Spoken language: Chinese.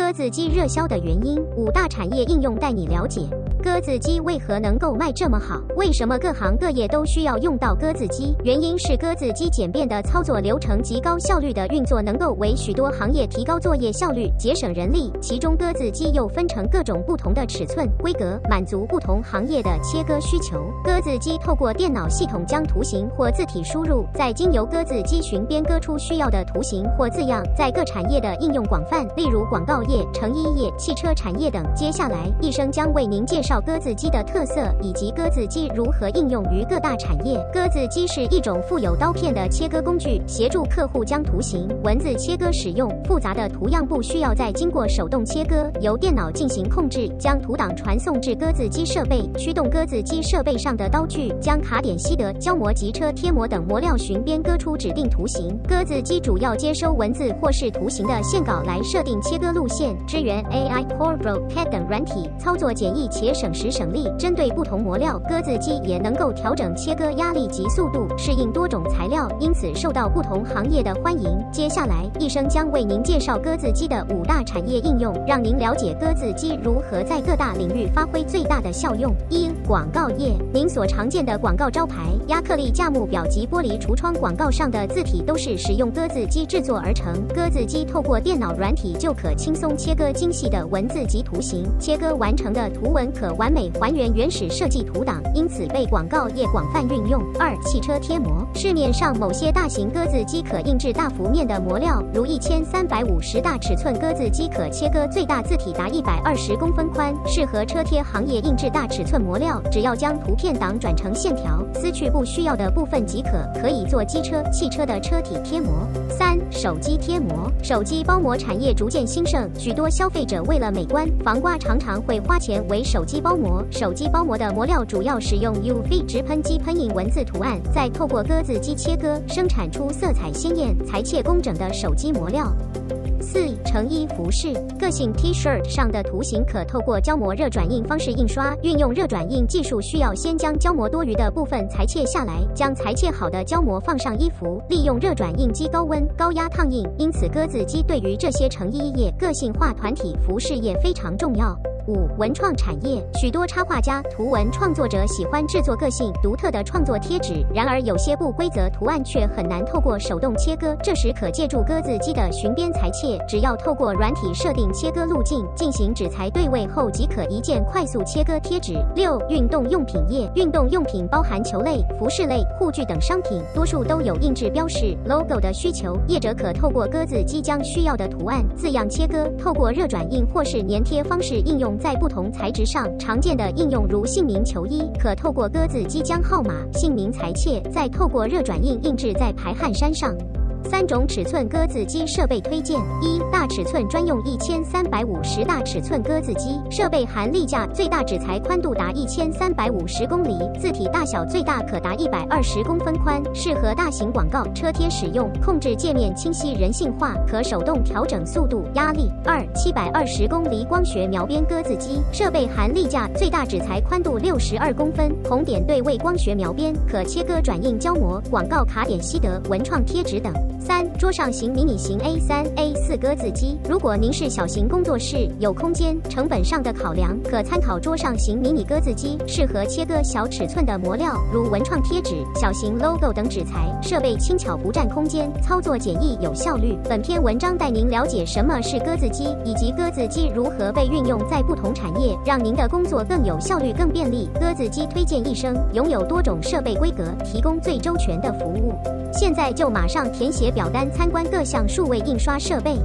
鸽子机热销的原因，五大产业应用带你了解。鸽子机为何能够卖这么好？为什么各行各业都需要用到鸽子机？原因是鸽子机简便的操作流程及高效率的运作，能够为许多行业提高作业效率、节省人力。其中，鸽子机又分成各种不同的尺寸、规格，满足不同行业的切割需求。鸽子机透过电脑系统将图形或字体输入，再经由鸽子机寻编割出需要的图形或字样，在各产业的应用广泛，例如广告、成衣业、汽车产业等。接下来，医生将为您介绍。鸽子机的特色以及鸽子机如何应用于各大产业。鸽子机是一种附有刀片的切割工具，协助客户将图形、文字切割。使用复杂的图样不需要再经过手动切割，由电脑进行控制，将图档传送至鸽子机设备，驱动鸽子机设备上的刀具，将卡点吸得、胶膜及车贴膜等模料寻边割出指定图形。鸽子机主要接收文字或是图形的线稿来设定切割路线，支援 AI、Core、CAD 等软体，操作简易且。省时省力，针对不同磨料，鸽子机也能够调整切割压力及速度，适应多种材料，因此受到不同行业的欢迎。接下来，医生将为您介绍鸽子机的五大产业应用，让您了解鸽子机如何在各大领域发挥最大的效用。一、广告业，您所常见的广告招牌、亚克力架幕表及玻璃橱窗广告上的字体，都是使用鸽子机制作而成。鸽子机透过电脑软体就可轻松切割精细的文字及图形，切割完成的图文可。完美还原原始设计图档，因此被广告业广泛运用。二、汽车贴膜，市面上某些大型鸽子机可印制大幅面的模料，如一千三百五十大尺寸鸽子机可切割最大字体达一百二十公分宽，适合车贴行业印制大尺寸模料。只要将图片档转成线条，撕去不需要的部分即可，可以做机车、汽车的车体贴膜。三、手机贴膜，手机包膜产业逐渐兴盛，许多消费者为了美观防刮，常常会花钱为手机。包膜手机包膜的膜料主要使用 UV 直喷机喷印文字图案，再透过割字机切割，生产出色彩鲜艳、裁切工整的手机膜料。四成衣服饰，个性 T-shirt 上的图形可透过胶膜热转印方式印刷。运用热转印技术，需要先将胶膜多余的部分裁切下来，将裁切好的胶膜放上衣服，利用热转印机高温高压烫印。因此，鸽子机对于这些成衣业、个性化团体服饰业非常重要。五文创产业，许多插画家、图文创作者喜欢制作个性独特的创作贴纸，然而有些不规则图案却很难透过手动切割，这时可借助鸽子机的寻边裁切，只要透过软体设定切割路径，进行纸材对位后，即可一键快速切割贴纸。六运动用品业，运动用品包含球类、服饰类、护具等商品，多数都有印制标识 logo 的需求，业者可透过鸽子机将需要的图案字样切割，透过热转印或是粘贴方式应用。在不同材质上常见的应用，如姓名球衣，可透过鸽子机将号码、姓名裁切，再透过热转印印制在排汗衫上。三种尺寸鸽子机设备推荐：一、大尺寸专用一千三百五十大尺寸鸽子机，设备含立架，最大纸材宽度达一千三百五十公里，字体大小最大可达一百二十公分宽，适合大型广告车贴使用。控制界面清晰人性化，可手动调整速度、压力。二、七百二十公里光学描边鸽子机，设备含立架，最大纸材宽度六十二公分，红点对位光学描边，可切割转印胶膜、广告卡点吸德、文创贴纸等。三桌上型迷你型 A 三 A 四鸽子机，如果您是小型工作室，有空间成本上的考量，可参考桌上型迷你鸽子机，适合切割小尺寸的模料，如文创贴纸、小型 logo 等纸材。设备轻巧不占空间，操作简易有效率。本篇文章带您了解什么是鸽子机，以及鸽子机如何被运用在不同产业，让您的工作更有效率、更便利。鸽子机推荐一生，拥有多种设备规格，提供最周全的服务。现在就马上填写表小丹参观各项数位印刷设备。